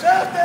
Σέρτε!